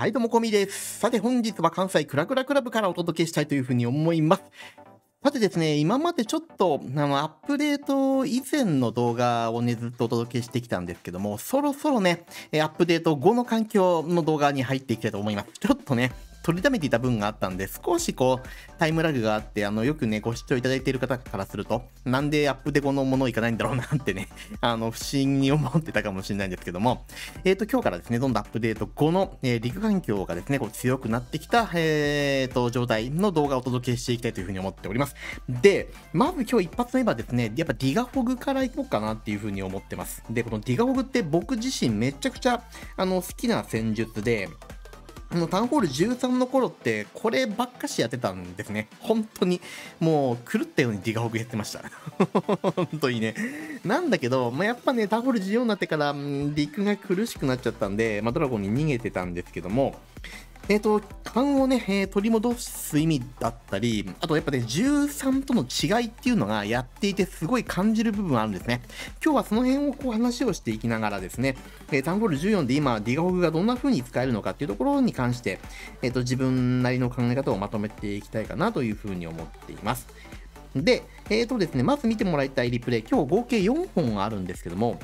はい、どうも、こみです。さて、本日は関西クラクラクラブからお届けしたいというふうに思います。さてですね、今までちょっと、あの、アップデート以前の動画をね、ずっとお届けしてきたんですけども、そろそろね、アップデート後の環境の動画に入っていきたいと思います。ちょっとね、取りためていた分があったんで、少しこう、タイムラグがあって、あの、よくね、ご視聴いただいている方からすると、なんでアップデ後のものいかないんだろうなってね、あの、不思議に思ってたかもしれないんですけども、えっ、と、今日からですね、どんどんアップデート後の、えー陸環境がですね、こう強くなってきた、えー、と、状態の動画をお届けしていきたいというふうに思っております。で、まず今日一発目はですね、やっぱディガフォグからいこうかなっていうふうに思ってます。で、このディガフォグって僕自身めちゃくちゃ、あの、好きな戦術で、あのタウンホール13の頃ってこればっかしやってたんですね。本当にもう狂ったようにディガホグやってました。本当にね。なんだけど、まあ、やっぱね、タウンホール14になってから陸が苦しくなっちゃったんで、まあ、ドラゴンに逃げてたんですけども、えっ、と、勘をね、えー取り戻す意味だったり、あとやっぱね、13との違いっていうのがやっていてすごい感じる部分あるんですね。今日はその辺をこう話をしていきながらですね、えータンホール14で今、ディガホグがどんな風に使えるのかっていうところに関して、えっ、と、自分なりの考え方をまとめていきたいかなという風に思っています。で、えっ、とですね、まず見てもらいたいリプレイ、今日合計4本あるんですけども、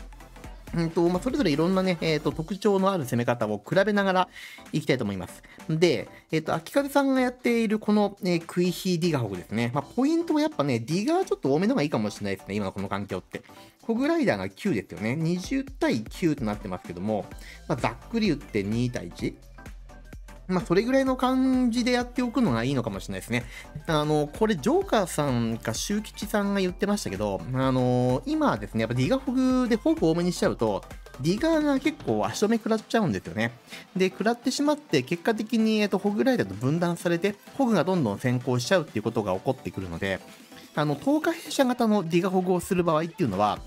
うんとまあ、それぞれいろんなね、えーと、特徴のある攻め方を比べながらいきたいと思います。で、えっ、と、秋風さんがやっているこの、えークイヒーディガホグですね。まあ、ポイントはやっぱね、ディガーちょっと多めの方がいいかもしれないですね、今のこの環境って。ホグライダーが9ですよね。20対9となってますけども、まあ、ざっくり言って2対1。まあ、それぐらいの感じでやっておくのがいいのかもしれないですね。あの、これ、ジョーカーさんか周吉さんが言ってましたけど、あの、今はですね、やっぱディガフグでフォーク多めにしちゃうと、ディガーが結構足止め食らっちゃうんですよね。で、食らってしまって、結果的に、えっと、ホグライダーと分断されて、ホグがどんどん先行しちゃうっていうことが起こってくるので、あの、透過弊社型のディガホグをする場合っていうのは、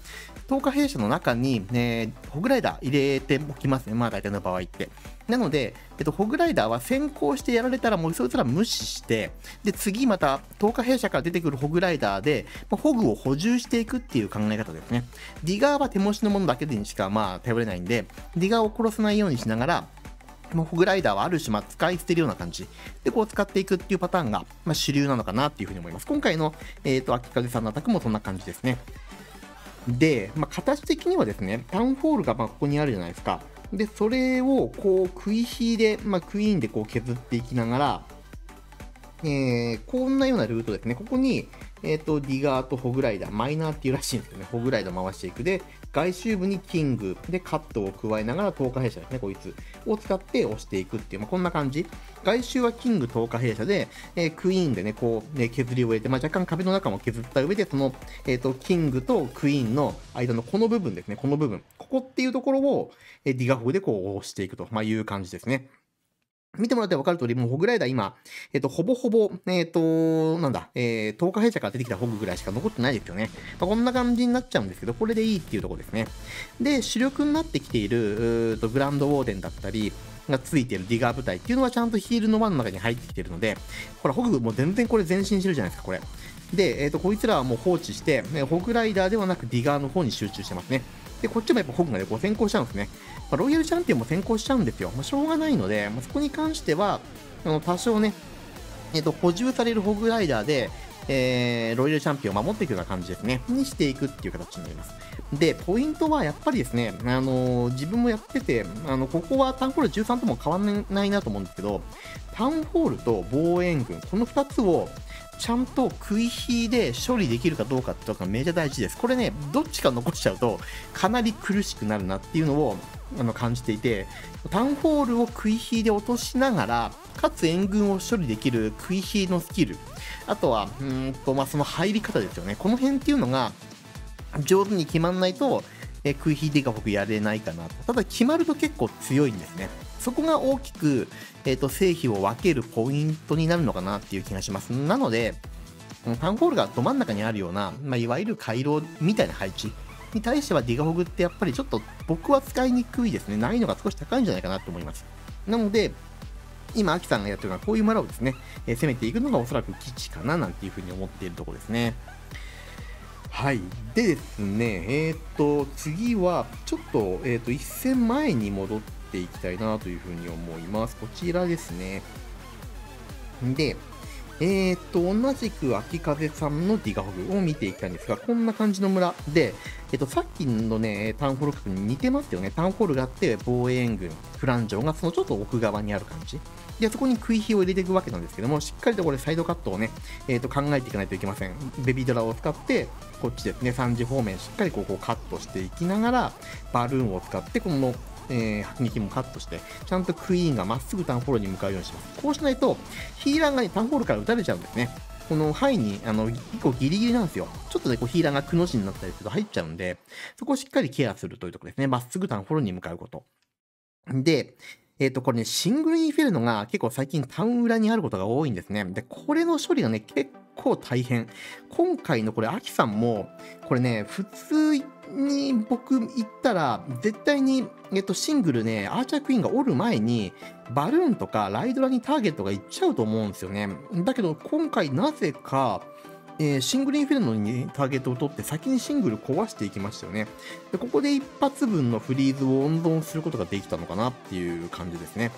透過弊社の中に、ね、ホグライダー入れておきますね。まあ大体の場合って。なので、えっと、ホグライダーは先行してやられたらもうそいつら無視して、で、次また投下兵舎から出てくるホグライダーで、まあホグを補充していくっていう考え方ですね。ディガーは手持ちのものだけにしかまあ頼れないんで、ディガーを殺さないようにしながら、もうホグライダーはある種、まあ、使い捨てるような感じでこう使っていくっていうパターンが、まあ、主流なのかなっていうふうに思います。今回の、えー、と秋風さんのアタックもそんな感じですね。で、まあ、形的にはですね、タウンホールがまここにあるじゃないですか。で、それをこう、クイヒーで、まあ、クイーンでこう削っていきながら、えーこんなようなルートですね。ここに、えっ、と、ディガーとホグライダー、マイナーっていうらしいんですよね。ホグライダー回していく。で、外周部にキングでカットを加えながら透過弊社ですね、こいつを使って押していくっていう、まあ、こんな感じ。外周はキング透過弊社で、えークイーンでね、こう、ね、削りを入れて、まあ、若干壁の中も削った上で、その、えっ、と、キングとクイーンの間のこの部分ですね、この部分。ここっていうところを、えーディガフグでこう押していくと、まあ、いう感じですね。見てもらって分かる通り、もうホグライダー今、えっ、と、ほぼほぼ、えっ、と、なんだ、えー、透過弊社から出てきたホグぐらいしか残ってないですよね。まあ、こんな感じになっちゃうんですけど、これでいいっていうところですね。で、主力になってきている、うーとグランドウォーデンだったり、がついているディガー部隊っていうのはちゃんとヒールの輪の中に入ってきてるので、ほら、ホグもう全然これ前進してるじゃないですか、これ。で、えっ、と、こいつらはもう放置して、ホグライダーではなくディガーの方に集中してますね。で、こっちもやっぱホグがね、こう先行しちゃうんですね。まあロイヤルチャンピオンも先行しちゃうんですよ。まあ、しょうがないので、まあ、そこに関しては、あの多少ね、えっ、と、補充されるホグライダーで、えー、ロイヤルチャンピオンを守っていくような感じですね。にしていくっていう形になります。で、ポイントはやっぱりですね、あのー自分もやってて、あの、ここはタウンホール13とも変わらないなと思うんですけど、タウンホールと防衛軍、この2つをちゃんと食い火で処理できるかどうかところがめちゃ大事です。これね、どっちか残しちゃうと、かなり苦しくなるなっていうのをあの感じていて、タウンホールを食い火で落としながら、かつ援軍を処理できる食い火のスキル、あとは、うんと、まあ、その入り方ですよね。この辺っていうのが、上手に決まんないと、え食い火でが僕やれないかなと。ただ決まると結構強いんですね。そこが大きく、えー、と成否を分けるポイントになるのかなっていう気がします。なので、うんタウンホールがど真ん中にあるような、まあ、いわゆる回廊みたいな配置に対してはディガホグってやっぱりちょっと僕は使いにくいですね。難易度が少し高いんじゃないかなと思います。なので、今、アキさんがやってるのはこういう村をですね、えー攻めていくのがおそらく基地かななんていうふうに思っているところですね。はい。でですね、えっ、と、次は、ちょっと、えっ、と、一戦前に戻ってっていきたいなというふうに思います。こちらですね。で、えー、っと、同じく秋風さんのディガホグを見ていきたいんですが、こんな感じの村で、えっと、さっきのね、タウンホール区に似てますよね。タウンホールがあって、防衛軍、フラン城がそのちょっと奥側にある感じ。で、そこに食い火を入れていくわけなんですけども、しっかりとこれサイドカットをね、えー、と考えていかないといけません。ベビードラを使って、こっちですね、3時方面しっかりここをカットしていきながら、バルーンを使って、このえー、撃もカットして、ちゃんとクイーンがまっすぐタウンホールに向かうようにします。こうしないと、ヒーラーが、ね、タウンホールから撃たれちゃうんですね。この範囲に、あの、結構ギリギリなんですよ。ちょっとね、こうヒーラーがくの字になったりすると入っちゃうんで、そこをしっかりケアするというところですね。まっすぐタウンホールに向かうこと。で、えっ、ー、と、これね、シングルインフェルノが結構最近タウン裏にあることが多いんですね。で、これの処理がね、結構大変。今回のこれ、アキさんも、これね、普通に僕行ったら、絶対に、えっと、シングルね、アーチャークイーンがおる前に、バルーンとかライドラにターゲットが行っちゃうと思うんですよね。だけど、今回なぜか、えー、シングルインフェルノにターゲットを取って先にシングル壊していきましたよね。でここで一発分のフリーズを温存することができたのかなっていう感じですね。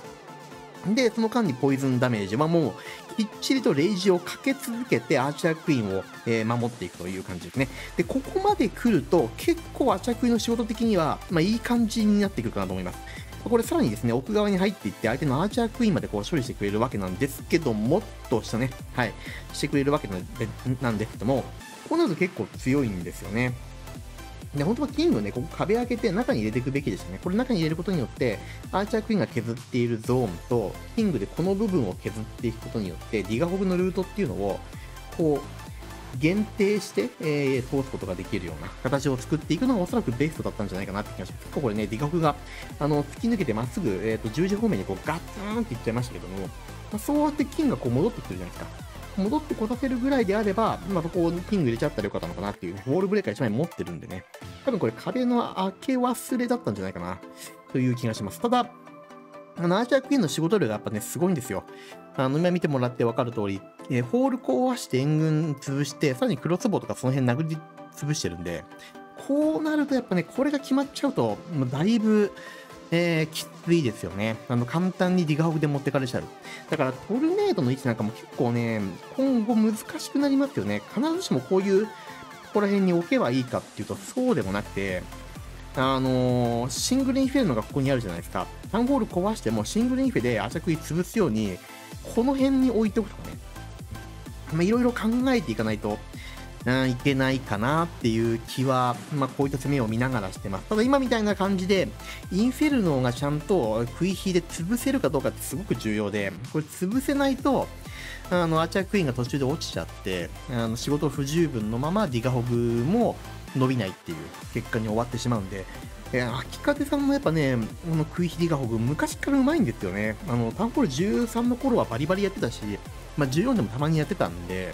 で、その間にポイズンダメージはもう、きっちりとレイジをかけ続けて、アーチャークイーンを、え、守っていくという感じですね。で、ここまで来ると、結構アーチャークイーンの仕事的には、まあ、いい感じになってくるかなと思います。これさらにですね、奥側に入っていって、相手のアーチャークイーンまでこう処理してくれるわけなんですけど、もっとしたね、はい、してくれるわけなんですけども、こうなると結構強いんですよね。で、本当はキングね、ここ壁開けて中に入れていくべきでしたね。これ中に入れることによって、アーチャークイーンが削っているゾーンと、キングでこの部分を削っていくことによって、ディガホグのルートっていうのを、こう、限定して、えー、通すことができるような形を作っていくのがおそらくベストだったんじゃないかなって気がします。結構これね、ディガホグが、あの、突き抜けてまっすぐ、えっ、ー、と、十字方面にこうガッツーンっていっちゃいましたけども、まあ、そうやって金がこう戻ってきてるじゃないですか。戻ってこさせるぐらいであれば、まあ、そこをキング入れちゃったらよかったのかなっていう、ウォールブレーカー1枚持ってるんでね。多分これ壁の開け忘れだったんじゃないかな、という気がします。ただ、アーチャークイーンの仕事量がやっぱね、すごいんですよ。あの、今見てもらってわかる通り、えー、ホール壊して援軍潰して、さらにクロスボウとかその辺殴り潰してるんで、こうなるとやっぱね、これが決まっちゃうと、もうだいぶ、えー、きついですよね。あの、簡単にディガホグで持ってかれちゃう。だから、トルネードの位置なんかも結構ね、今後難しくなりますよね。必ずしもこういう、ここら辺に置けばいいかっていうと、そうでもなくて、あのー、シングルインフェルノがここにあるじゃないですか。タンホール壊してもシングルインフェでアチャクイ潰すように、この辺に置いておくとかね。まあ、いろいろ考えていかないと、うん、いけないかなっていう気は、まあ、こういった攻めを見ながらしてます。ただ今みたいな感じで、インフェルノがちゃんと食い火で潰せるかどうかってすごく重要で、これ潰せないと、あの、アーチャークイーンが途中で落ちちゃって、あの仕事不十分のままディガホグも伸びないっていう結果に終わってしまうんで、え秋風さんもやっぱね、この食い火ディガホグ昔からうまいんですよね。あの、タンコール13の頃はバリバリやってたし、まあ、14でもたまにやってたんで、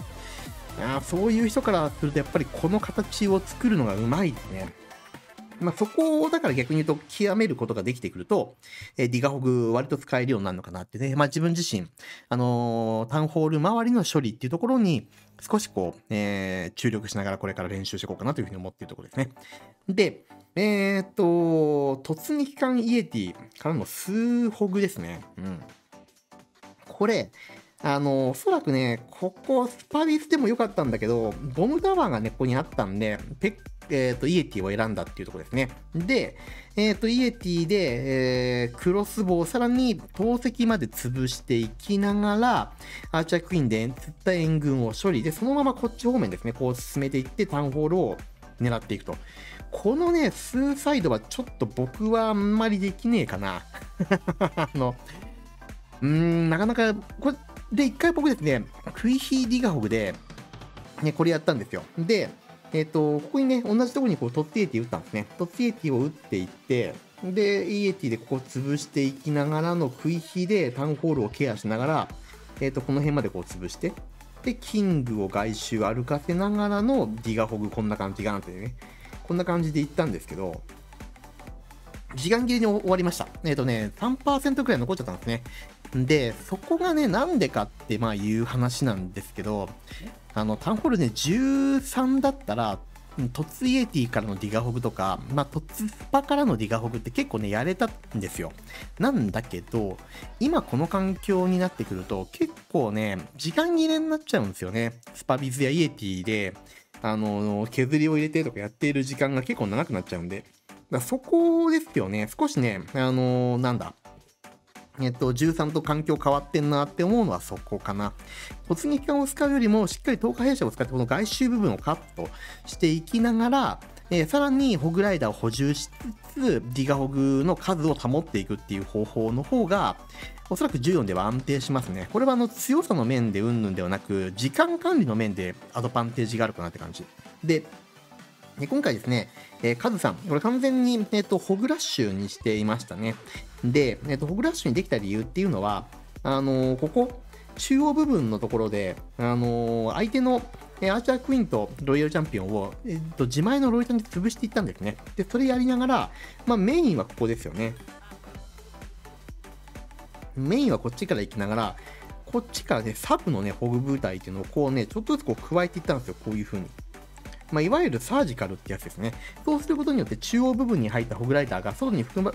あそういう人からするとやっぱりこの形を作るのがうまいですね。まあ、そこをだから逆に言うと極めることができてくると、えー、ディガホグ割と使えるようになるのかなってね、まあ自分自身、あのー、タウンホール周りの処理っていうところに少しこう、えー、注力しながらこれから練習していこうかなというふうに思っているところですね。で、えっ、と、突撃艦イエティからのスーホグですね。うん。これ、あの、おそらくね、ここ、スパビスでも良かったんだけど、ボムタワーがね、ここにあったんで、ペッえっ、ー、と、イエティを選んだっていうとこですね。で、えっ、ー、と、イエティで、えー、クロスボウ、さらに投石まで潰していきながら、アーチャークイーンで釣った援軍を処理で、そのままこっち方面ですね、こう進めていって、タウンホールを狙っていくと。このね、スーサイドはちょっと僕はあんまりできねえかな。あの、うーん、なかなか、これ、で、一回僕ですね、クイヒーディガホグで、ね、これやったんですよ。で、えっ、ー、と、ここにね、同じとこにこう、トツイエティ打ったんですね。トツイエティを打っていって、で、イエティでここ潰していきながらのクイヒーでタウンホールをケアしながら、えっ、ー、と、この辺までこう潰して、で、キングを外周歩かせながらのディガホグ、こんな感じがなってね、こんな感じでいったんですけど、時間切れに終わりました。えっ、ー、とね、3%くらい残っちゃったんですね。で、そこがね、なんでかって、まあ、いう話なんですけど、あの、タウンホールね、13だったら、トツイエティからのディガホグとか、まあ、トツスパからのディガホグって結構ね、やれたんですよ。なんだけど、今この環境になってくると、結構ね、時間切れになっちゃうんですよね。スパビズやイエティで、あの、削りを入れてとかやっている時間が結構長くなっちゃうんで、だそこですよね。少しね、あのなんだ、えっと、13と環境変わってんなって思うのはそこかな。突撃艦を使うよりも、しっかり透過弊社を使って、この外周部分をカットしていきながら、えー、さらにホグライダーを補充しつつ、ディガホグの数を保っていくっていう方法の方が、おそらく14では安定しますね。これはあの強さの面でうんぬんではなく、時間管理の面でアドバンテージがあるかなって感じ。で、で今回ですね、えー、カズさん、これ完全に、えーと、ホグラッシュにしていましたね。で、えーと、ホグラッシュにできた理由っていうのは、あの、ここ、中央部分のところで、あの、相手のえアーチャークイーンとロイヤルチャンピオンを、えーと、自前のロイヤルで潰していったんですね。で、それやりながら、まあ、メインはここですよね。メインはこっちから行きながら、こっちからね、サブのね、ホグ部隊っていうのをこうね、ちょっとずつこう加えていったんですよ、こういう風に。まあ、いわゆるサージカルってやつですね。そうすることによって中央部分に入ったホグライダーが外に膨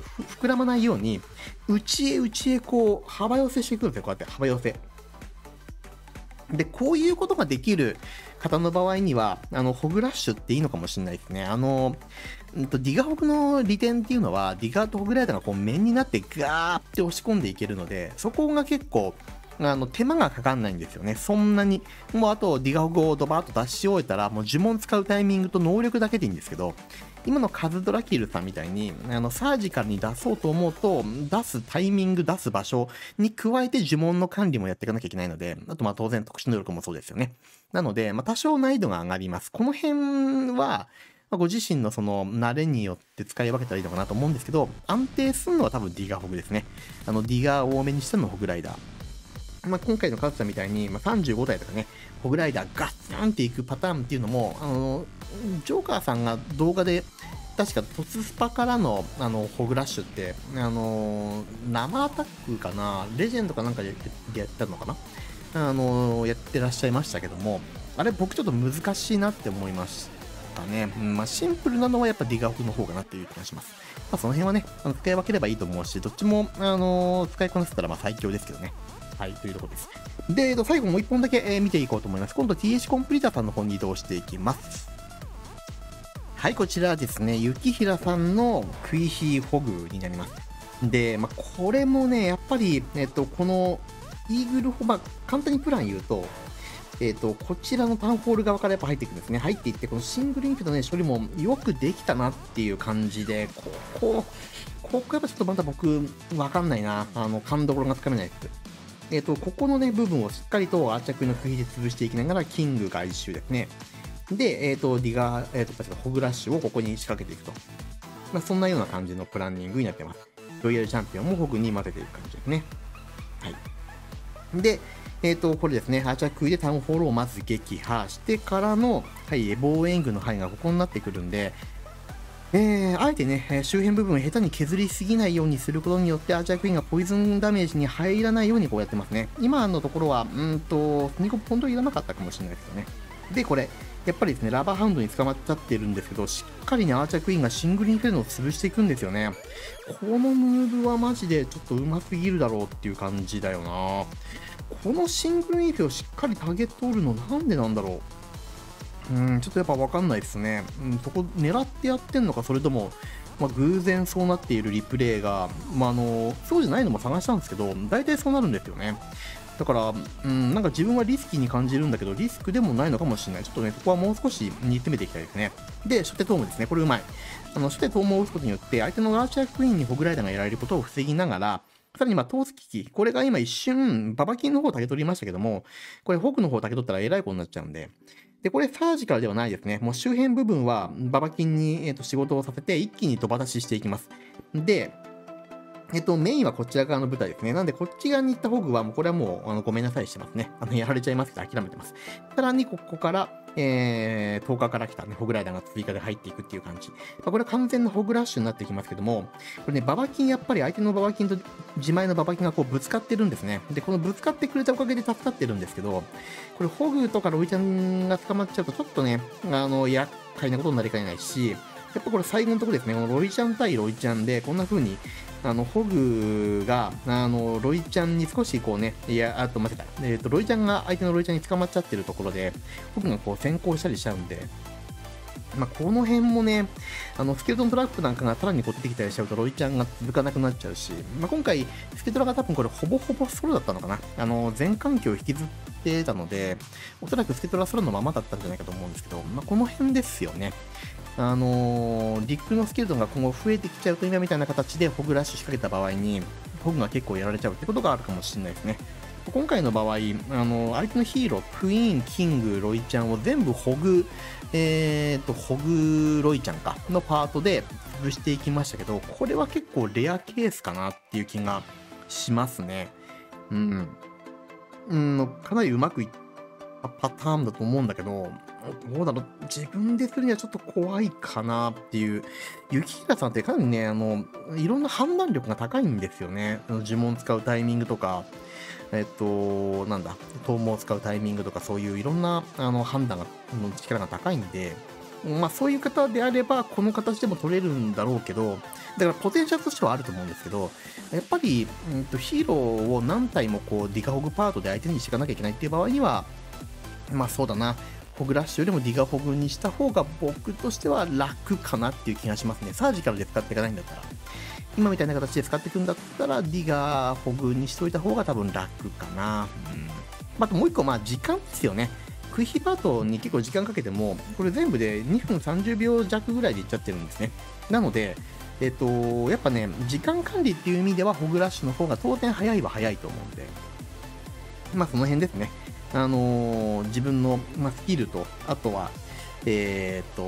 ら,、まないように、内へ内へこう、幅寄せしていくんですよ、こうやって幅寄せ。で、こういうことができる方の場合には、あの、ホグラッシュっていいのかもしれないですね。あの、ディガホグの利点っていうのは、ディガーとホグライダーがこう面になってガーって押し込んでいけるので、そこが結構、あの手間がかかんないんですよね。そんなに。もうあと、ディガホグをドバーッと出し終えたら、もう呪文使うタイミングと能力だけでいいんですけど、今のカズドラキルさんみたいに、あの、サージカルに出そうと思うと、出すタイミング、出す場所に加えて呪文の管理もやっていかなきゃいけないので、あとまあ当然特殊能力もそうですよね。なので、まあ多少難易度が上がります。この辺は、ご自身のその慣れによって使い分けたらいいのかなと思うんですけど、安定するのは多分ディガーホグですね。あの、ディガー多めにしてのホグライダー。まあ、今回のカズさんみたいに、まあ、35台とかね、ホグライダーガッツンっていくパターンっていうのも、あの、ジョーカーさんが動画で、確かトツスパからのあのホグラッシュって、あの生アタックかな、レジェンドかなんかでやったのかな、あのやってらっしゃいましたけども、あれ僕ちょっと難しいなって思いましたね。まあ、シンプルなのはやっぱディガーフの方かなっていう気がします。まあ、その辺はね、あの使い分ければいいと思うし、どっちも、あの使いこなせたらまあ最強ですけどね。はい、というとこです。で、えっと、最後もう一本だけ、え、見ていこうと思います。今度 TH コンプリーターさんの方に移動していきます。はい、こちらですね、雪平さんのクイヒーホグになります。で、まあ、これもね、やっぱり、えっと、このイーグルホ、まあ、簡単にプラン言うと、えっ、と、こちらのタウンホール側からやっぱ入っていくんですね。入っていって、このシングルインクのね、処理もよくできたなっていう感じで、ここ、ここやっぱちょっとまだ僕、わかんないな。あの、勘どころがつかめないです。えっ、と、ここのね、部分をしっかりとアーチャクの釘で潰していきながら、キングが一周ですね。で、えっ、ー、と、ディガー、えっ、ー、と、ホグラッシュをここに仕掛けていくと。まあ、そんなような感じのプランニングになってます。ロイヤルチャンピオンもホグに混ぜていく感じですね。はい。で、えっ、ー、と、これですね、アーチャークイでタウンホールをまず撃破してからの、はい、防衛軍の範囲がここになってくるんで、えー、あえてね、周辺部分を下手に削りすぎないようにすることによって、アーチャークイーンがポイズンダメージに入らないようにこうやってますね。今のところは、うんと、スニコ本当にいらなかったかもしれないですよね。で、これ、やっぱりですね、ラバーハウンドに捕まっちゃってるんですけど、しっかりね、アーチャークイーンがシングルインフェルノを潰していくんですよね。このムーブはマジでちょっと上手すぎるだろうっていう感じだよな。このシングルインフェをしっかりターゲットおるのなんでなんだろう。うん、ちょっとやっぱ分かんないですね。うん、そこ狙ってやってんのか、それとも、まあ、偶然そうなっているリプレイが、まあ、あの、そうじゃないのも探したんですけど、大体そうなるんですよね。だから、うん、なんか自分はリスキーに感じるんだけど、リスクでもないのかもしれない。ちょっとね、ここはもう少し煮詰めていきたいですね。で、初手トームですね。これうまい。あの、初手トームを打つことによって、相手のアーチャークイーンにホグライダーがやられることを防ぎながら、さらに、まあ、トース機器。これが今一瞬、ババキンの方を竹取りましたけども、これ、フォークの方を竹取ったらえらいことになっちゃうんで、で、これサージカルではないですね。もう周辺部分はババキンに、えー、と仕事をさせて一気に飛ばししていきます。で、えっと、メインはこちら側の舞台ですね。なんで、こっち側に行ったホグは、もうこれはもう、あの、ごめんなさいしてますね。あの、やられちゃいますって諦めてます。さらに、ここから、えー、10日から来たね、ホグライダーが追加で入っていくっていう感じ。まあ、これは完全なホグラッシュになってきますけども、これね、ババキン、やっぱり相手のババキンと自前のババキンがこうぶつかってるんですね。で、このぶつかってくれたおかげで助かってるんですけど、これホグとかロイちゃんが捕まっちゃうとちょっとね、あの、厄介なことになりかねないし、やっぱこれ最後のところですね、このロイちゃん対ロイちゃんで、こんな風に、あの、ホグが、あの、ロイちゃんに少しこうね、いや、あと、間違えた。えっ、ー、と、ロイちゃんが相手のロイちゃんに捕まっちゃってるところで、ホグがこう先行したりしちゃうんで、まあ、この辺もね、あの、スケルトントラップなんかがさらにこう出てきたりしちゃうと、ロイちゃんが続かなくなっちゃうし、まあ、今回、スケトラが多分これほぼほぼソロだったのかな。あの、全環境を引きずってたので、おそらくスケトラソロのままだったんじゃないかと思うんですけど、まあ、この辺ですよね。あのー、リックのスケルトンが今後増えてきちゃうと今みたいな形でホグラッシュ仕掛けた場合に、ホグが結構やられちゃうってことがあるかもしれないですね。今回の場合、あの、相手のヒーロー、クイーン、キング、ロイちゃんを全部ホグ、えーと、ホグロイちゃんか、のパートで潰していきましたけど、これは結構レアケースかなっていう気がしますね。うん。うん、かなりうまくいったパターンだと思うんだけど、どうだろう、自分でするにはちょっと怖いかなっていう。雪平さんってかなりね、あの、いろんな判断力が高いんですよね。呪文使うタイミングとか、えっと、なんだ、トーを使うタイミングとか、そういういろんなあの判断がの力が高いんで、まあそういう方であれば、この形でも取れるんだろうけど、だからポテンシャルとしてはあると思うんですけど、やっぱり、うんと、ヒーローを何体もこうディガホグパートで相手にしていかなきゃいけないっていう場合には、まあそうだな、ホグラッシュよりもディガホグにした方が僕としては楽かなっていう気がしますね。サージカルで使っていかないんだったら。今みたいな形で使っていくんだったら、ディガ、ホグにしといた方が多分楽かな。うん。あともう一個、まあ時間ですよね。クイヒパートに結構時間かけても、これ全部で2分30秒弱ぐらいでいっちゃってるんですね。なので、えっと、やっぱね、時間管理っていう意味では、ホグラッシュの方が当然早いは早いと思うんで、まあその辺ですね。あのー、自分の、ま、スキルと、あとは、えっ、と、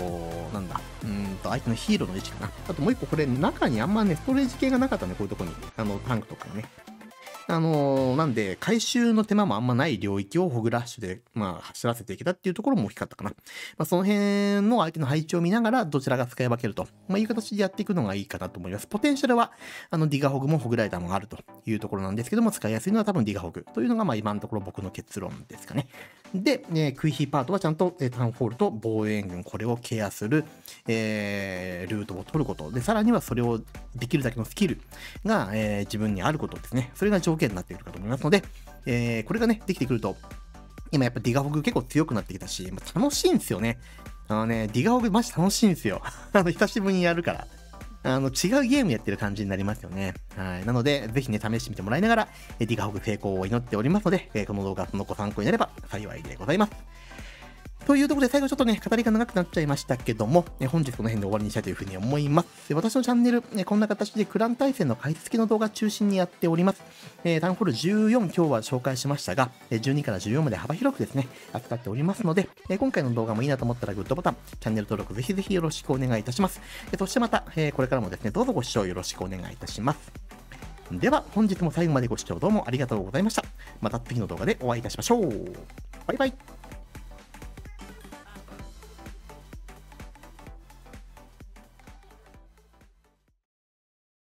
なんだ、うんと、相手のヒーローの位置かな。あともう一個、これ、中にあんまね、ストレージ系がなかったね、こういうとこに。あの、タンクとかね。あのー、なんで、回収の手間もあんまない領域をホグラッシュで、まあ、走らせていけたっていうところも大きかったかな。まあ、その辺の相手の配置を見ながら、どちらが使い分けると、まあ、いう形でやっていくのがいいかなと思います。ポテンシャルは、あの、ディガホグもホグライダーもあるというところなんですけども、使いやすいのは多分ディガホグというのが、まあ、今のところ僕の結論ですかね。で、えー、クイヒーパートはちゃんと、えー、タウンホールと防衛軍、これをケアする、えー、ルートを取ること。で、さらにはそれをできるだけのスキルが、えー、自分にあることですね。それが条件になっているかと思いますので、えー、これがね、できてくると、今やっぱディガホグ結構強くなってきたし、ま、楽しいんですよね。あのね、ディガホグマジ楽しいんですよ。あの、久しぶりにやるから。あの、違うゲームやってる感じになりますよね。はい。なので、ぜひね、試してみてもらいながら、ディガホグ成功を祈っておりますので、えこの動画そのご参考になれば幸いでございます。というところで最後ちょっとね、語りが長くなっちゃいましたけども、え本日この辺で終わりにしたいというふうに思います。で私のチャンネル、えこんな形でクラン対戦の解説付きの動画中心にやっております。えー、タウンホール14今日は紹介しましたが、12から14まで幅広くですね、扱っておりますので、え今回の動画もいいなと思ったらグッドボタン、チャンネル登録ぜひぜひよろしくお願いいたします。えそしてまた、えこれからもですね、どうぞご視聴よろしくお願いいたします。では、本日も最後までご視聴どうもありがとうございました。また次の動画でお会いいたしましょう。バイバイ。